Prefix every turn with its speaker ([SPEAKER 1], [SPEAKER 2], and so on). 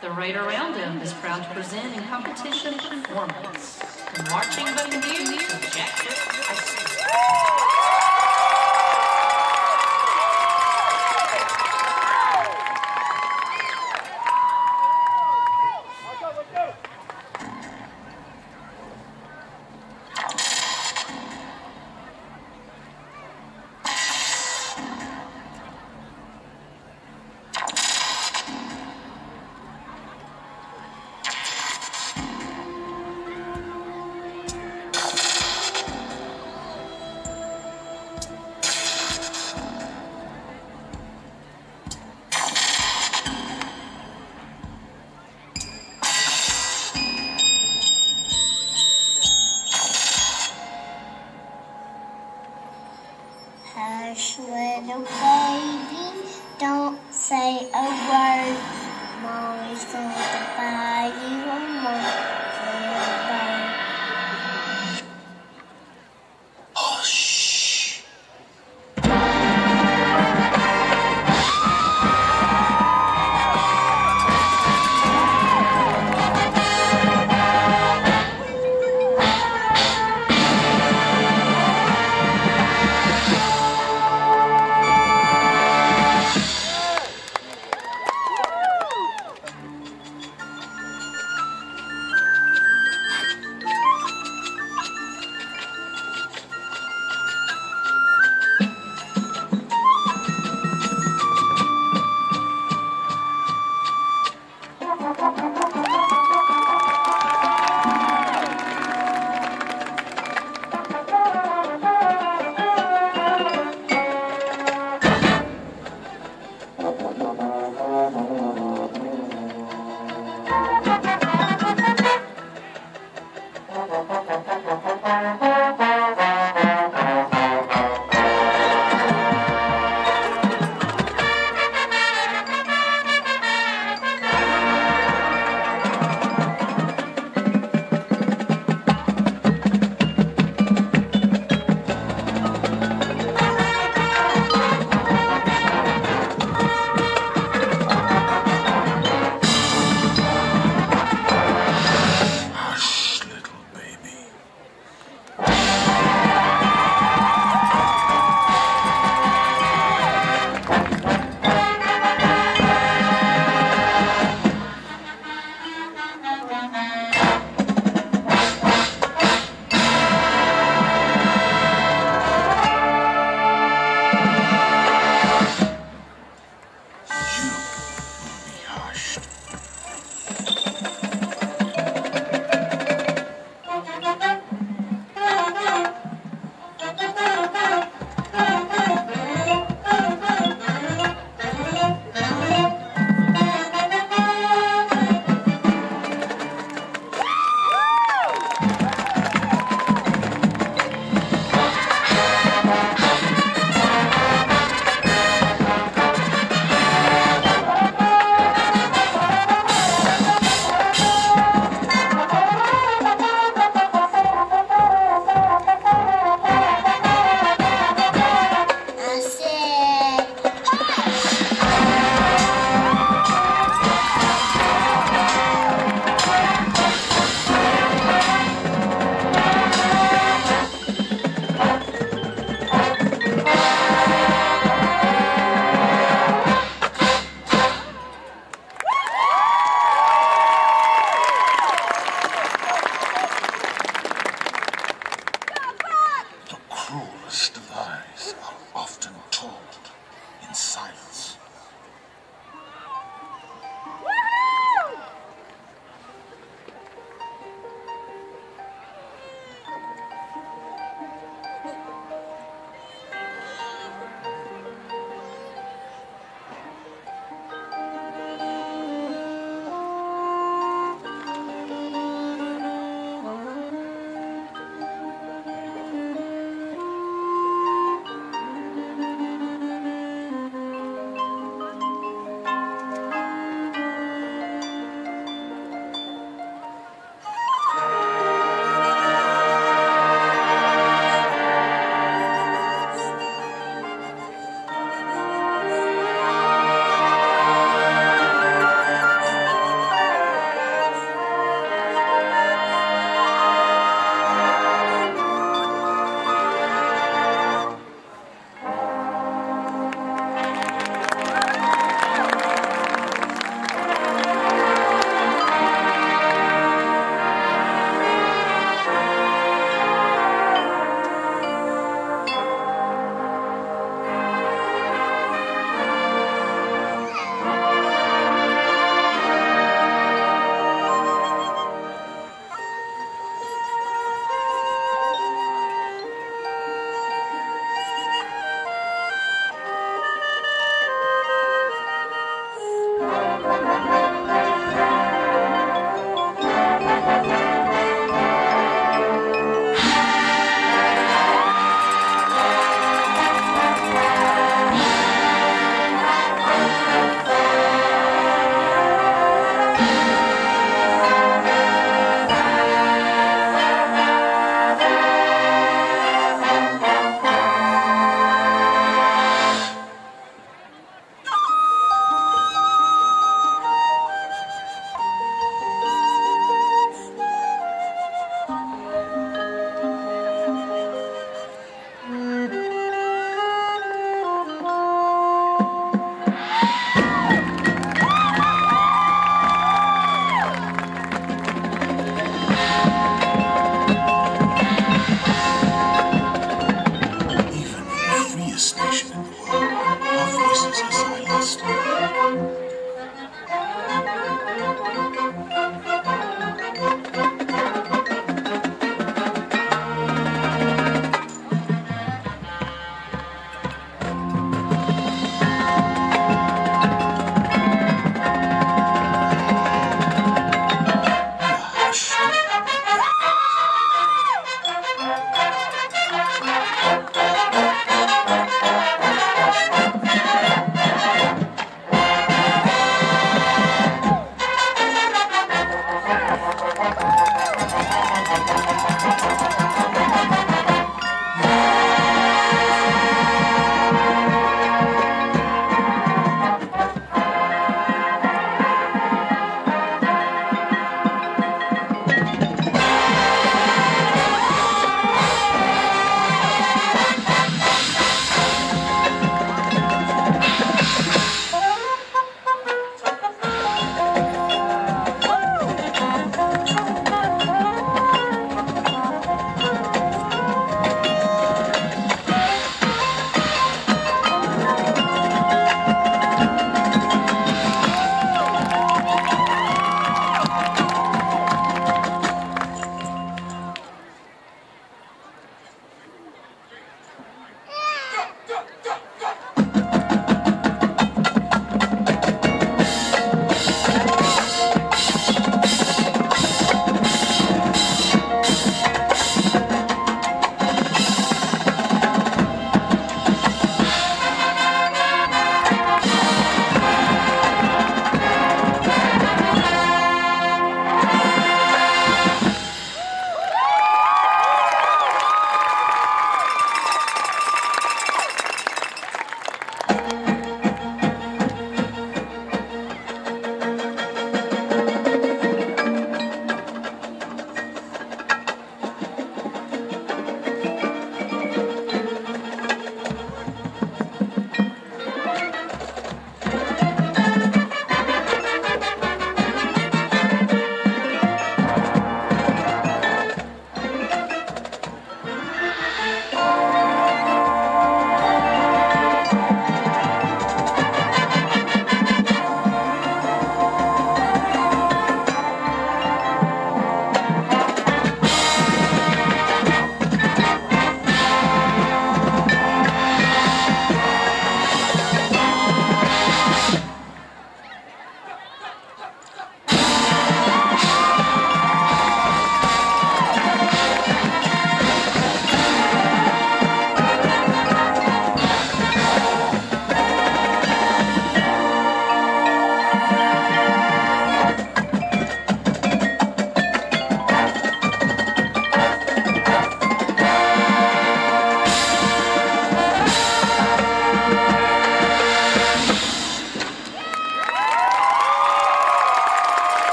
[SPEAKER 1] The Raider Round Up is proud to present in competition performance. The marching of Jackson
[SPEAKER 2] don't say a word. Mommy's going to buy you a monkey